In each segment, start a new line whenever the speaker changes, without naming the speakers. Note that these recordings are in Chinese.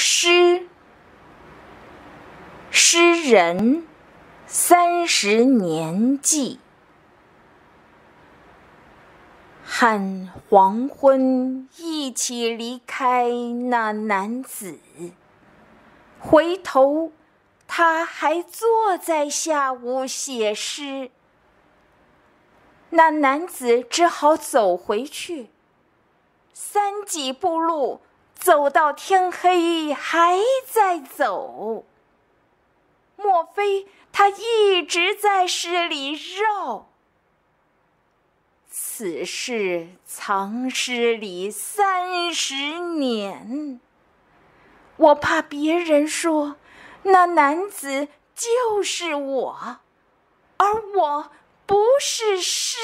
诗，诗人三十年记。和黄昏一起离开那男子，回头他还坐在下午写诗。那男子只好走回去，三几步路。走到天黑还在走，莫非他一直在诗里绕？此事藏诗里三十年，我怕别人说那男子就是我，而我不是诗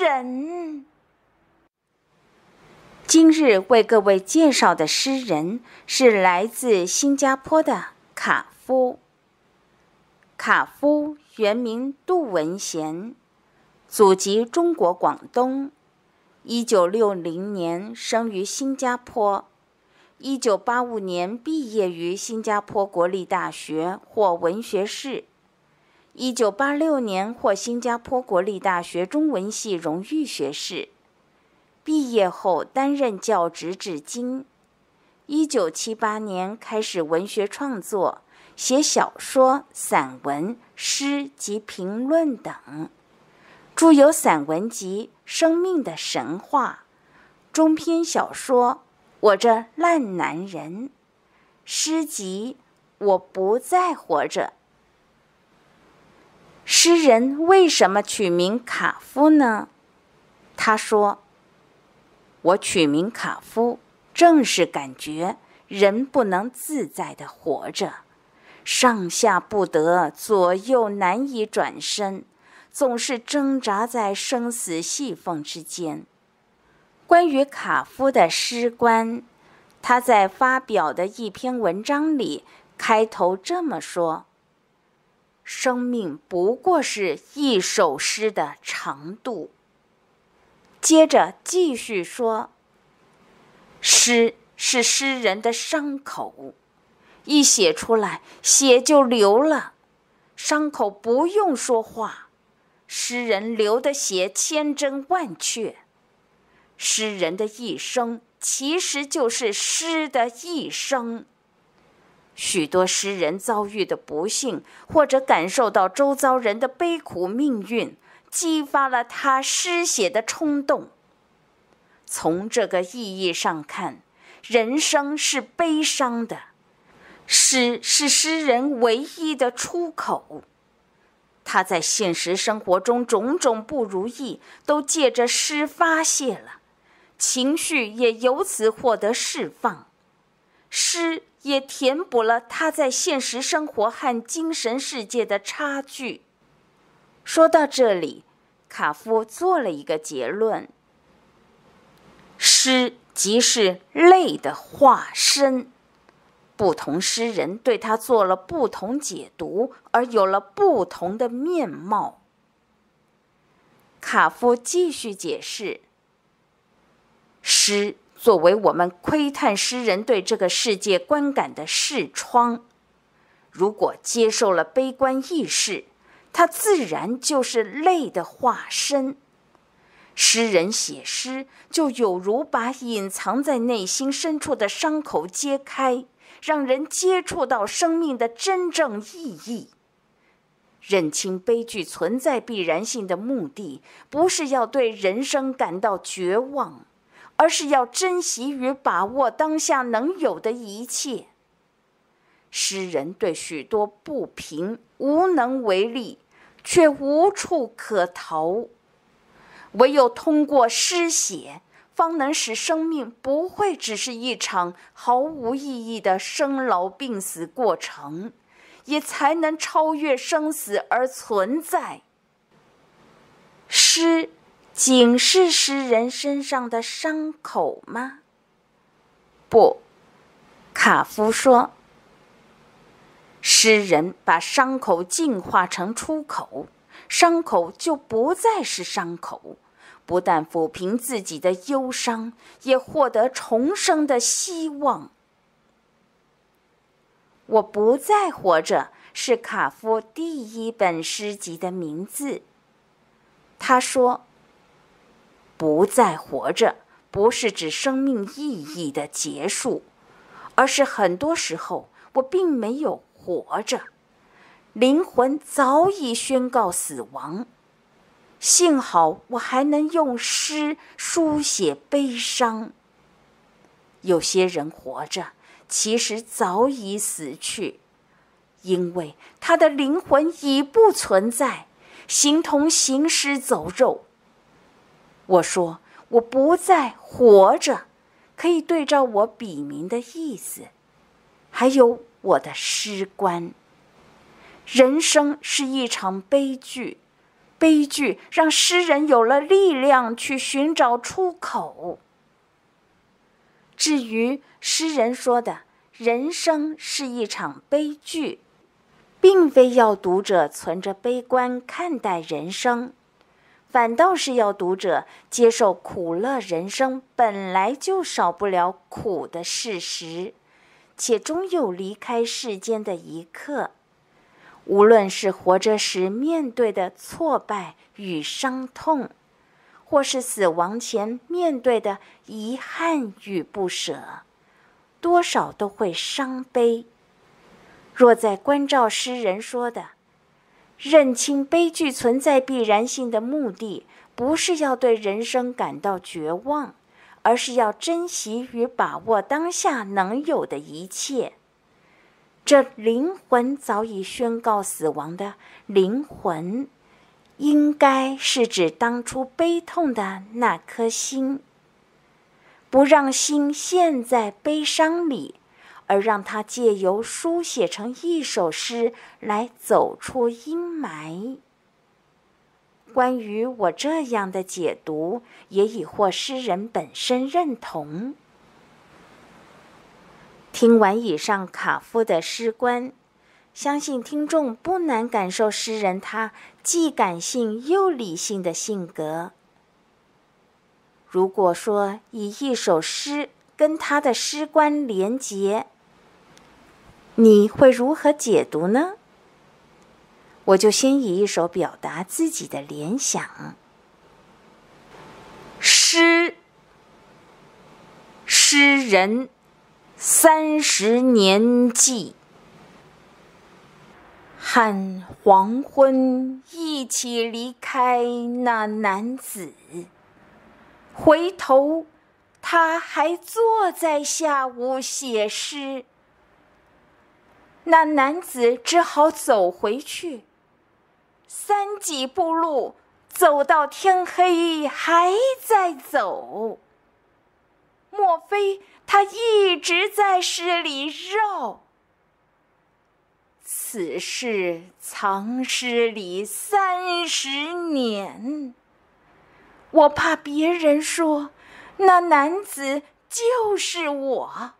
人。今日为各位介绍的诗人是来自新加坡的卡夫。卡夫原名杜文贤，祖籍中国广东，一九六零年生于新加坡，一九八五年毕业于新加坡国立大学获文学士，一九八六年获新加坡国立大学中文系荣誉学士。毕业后担任教职至今。一九七八年开始文学创作，写小说、散文、诗及评论等，著有散文集《生命的神话》，中篇小说《我这烂男人》，诗集《我不再活着》。诗人为什么取名卡夫呢？他说。我取名卡夫，正是感觉人不能自在的活着，上下不得，左右难以转身，总是挣扎在生死细缝之间。关于卡夫的诗观，他在发表的一篇文章里开头这么说：“生命不过是一首诗的长度。”接着继续说：“诗是诗人的伤口，一写出来，血就流了。伤口不用说话，诗人流的血千真万确。诗人的一生其实就是诗的一生。许多诗人遭遇的不幸，或者感受到周遭人的悲苦命运。”激发了他诗写的冲动。从这个意义上看，人生是悲伤的，诗是诗人唯一的出口。他在现实生活中种种不如意，都借着诗发泄了，情绪也由此获得释放。诗也填补了他在现实生活和精神世界的差距。说到这里。卡夫做了一个结论：诗即是泪的化身。不同诗人对他做了不同解读，而有了不同的面貌。卡夫继续解释：诗作为我们窥探诗人对这个世界观感的视窗，如果接受了悲观意识。它自然就是泪的化身。诗人写诗，就有如把隐藏在内心深处的伤口揭开，让人接触到生命的真正意义。认清悲剧存在必然性的目的，不是要对人生感到绝望，而是要珍惜与把握当下能有的一切。诗人对许多不平无能为力。却无处可逃，唯有通过诗写，方能使生命不会只是一场毫无意义的生老病死过程，也才能超越生死而存在。诗，仅是诗人身上的伤口吗？不，卡夫说。诗人把伤口净化成出口，伤口就不再是伤口，不但抚平自己的忧伤，也获得重生的希望。我不再活着是卡夫第一本诗集的名字。他说：“不再活着不是指生命意义的结束，而是很多时候我并没有活着，灵魂早已宣告死亡。幸好我还能用诗书写悲伤。有些人活着。”其实早已死去，因为他的灵魂已不存在，形同行尸走肉。我说我不再活着，可以对照我笔名的意思，还有我的诗观。人生是一场悲剧，悲剧让诗人有了力量去寻找出口。至于诗人说的“人生是一场悲剧”，并非要读者存着悲观看待人生，反倒是要读者接受苦乐人生本来就少不了苦的事实，且终有离开世间的一刻。无论是活着时面对的挫败与伤痛。或是死亡前面对的遗憾与不舍，多少都会伤悲。若在关照诗人说的，认清悲剧存在必然性的目的，不是要对人生感到绝望，而是要珍惜与把握当下能有的一切。这灵魂早已宣告死亡的灵魂。应该是指当初悲痛的那颗心，不让心陷在悲伤里，而让它借由书写成一首诗来走出阴霾。关于我这样的解读，也已获诗人本身认同。听完以上卡夫的诗观。相信听众不难感受诗人他既感性又理性的性格。如果说以一首诗跟他的诗观连结，你会如何解读呢？我就先以一首表达自己的联想。诗，诗人，三十年记。和黄昏一起离开那男子，回头，他还坐在下午写诗。那男子只好走回去，三几步路，走到天黑还在走。莫非他一直在诗里绕？此事藏诗里三十年，我怕别人说那男子就是我，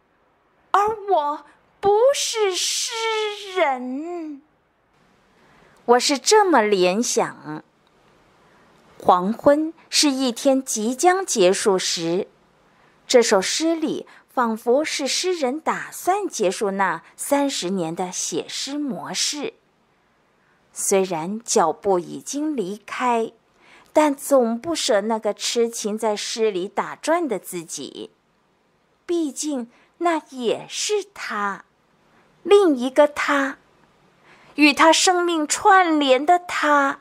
而我不是诗人。我是这么联想：黄昏是一天即将结束时，这首诗里。仿佛是诗人打算结束那三十年的写诗模式。虽然脚步已经离开，但总不舍那个痴情在诗里打转的自己。毕竟那也是他，另一个他，与他生命串联的他。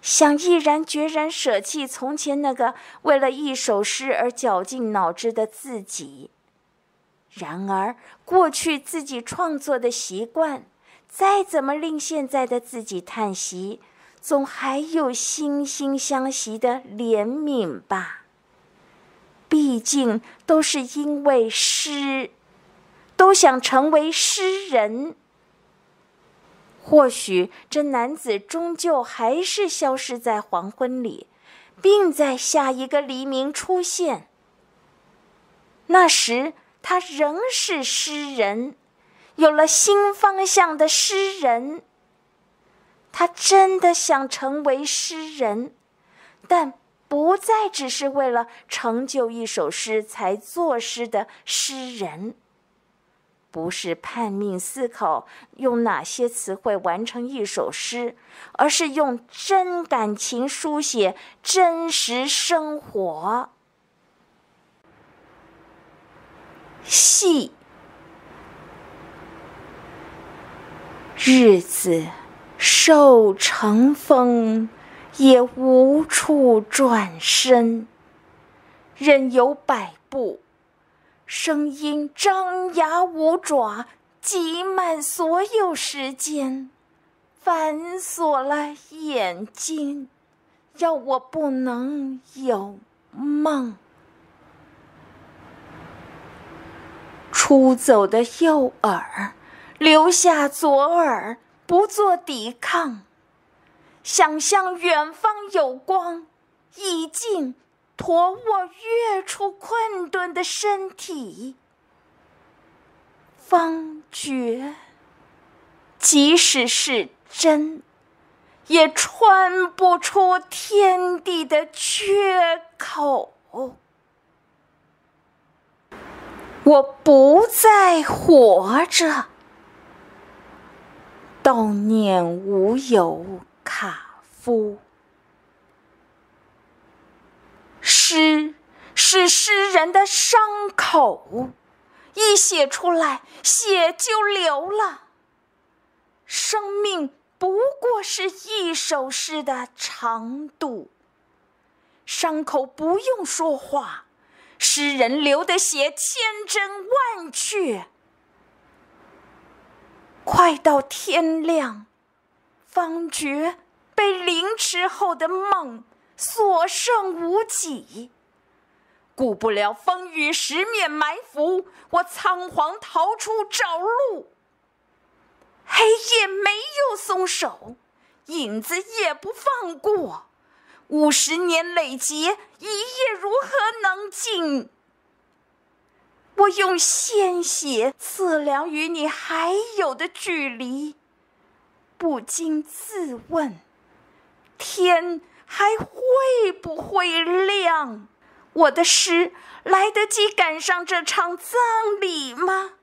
想毅然决然舍弃从前那个为了一首诗而绞尽脑汁的自己。然而，过去自己创作的习惯，再怎么令现在的自己叹息，总还有惺惺相惜的怜悯吧。毕竟都是因为诗，都想成为诗人。或许这男子终究还是消失在黄昏里，并在下一个黎明出现。那时他仍是诗人，有了新方向的诗人。他真的想成为诗人，但不再只是为了成就一首诗才作诗的诗人。不是叛命思考用哪些词汇完成一首诗，而是用真感情书写真实生活。戏，日子瘦成风，也无处转身，任由摆布。声音张牙舞爪，挤满所有时间，反锁了眼睛，要我不能有梦。出走的右耳，留下左耳，不做抵抗。想象远方有光，已经。驮我跃出困顿的身体，方觉，即使是真，也穿不出天地的缺口。我不再活着，悼念无有卡夫。诗诗人的伤口，一写出来，血就流了。生命不过是一首诗的长度，伤口不用说话，诗人流的血千真万确。快到天亮，方觉被凌迟后的梦。所剩无几，顾不了风雨十面埋伏，我仓皇逃出找路。黑夜没有松手，影子也不放过。五十年累劫，一夜如何能尽？我用鲜血测量与你还有的距离，不禁自问：天。还会不会亮？我的诗来得及赶上这场葬礼吗？